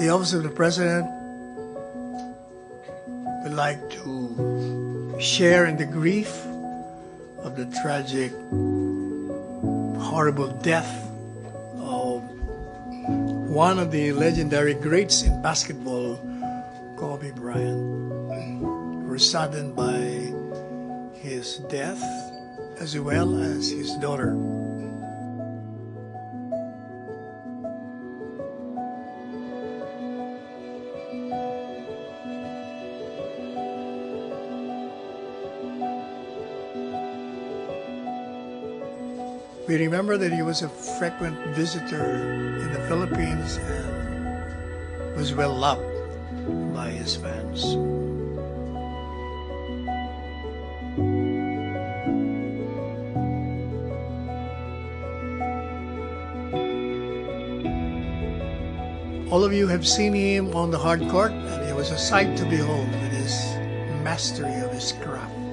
the office of the president would like to share in the grief of the tragic, horrible death of one of the legendary greats in basketball, Kobe Bryant. We're saddened by his death as well as his daughter. We remember that he was a frequent visitor in the Philippines and was well loved by his fans. All of you have seen him on the hard court, and he was a sight to behold with his mastery of his craft.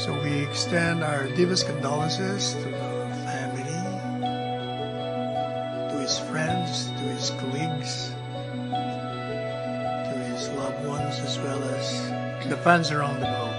So we extend our deepest condolences to the family, to his friends, to his colleagues, to his loved ones, as well as the fans around the globe.